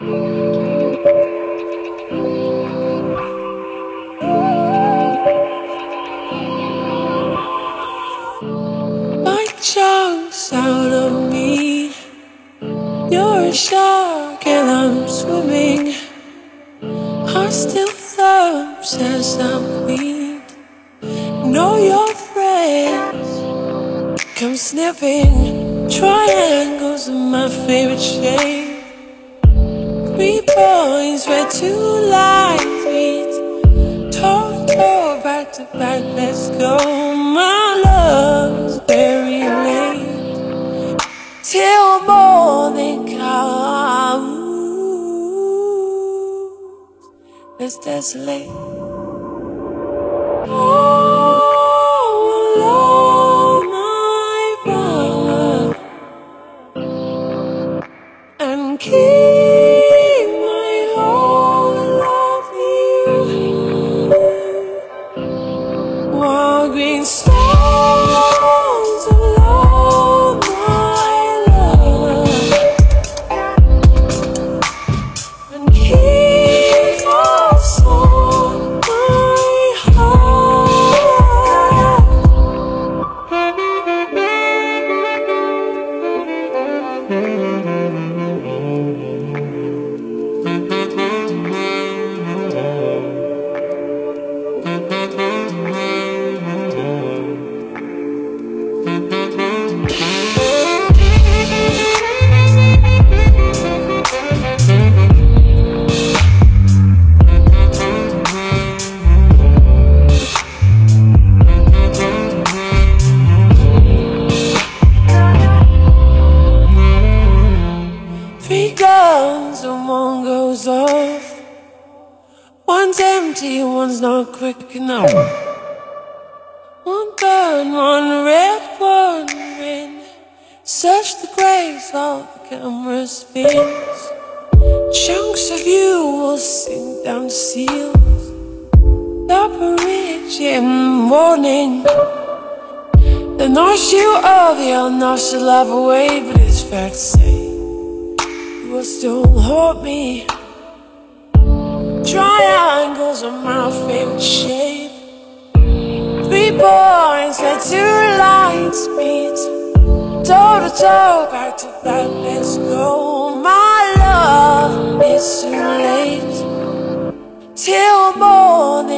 My chunks out of me. You're a shark and I'm swimming. Heart still throbs as I'm weak. Know your friends come sniffing. Triangles are my favorite shape. Three points where two lines meet. To toe, back to back, let's go. My love's very late till morning comes. Let's desolate. Three guns and one goes off. One's empty, one's not quick enough. One burn, one red, one red. Search the graves while the camera spins. Chunks of you will sink down seals. The bridge in morning. The noise you of to love away, but it's fair to say will still haunt me. Triangles are my favorite shape. Three points where two lines meet. Toe to toe, back to back, let's go. My love, it's too late till morning.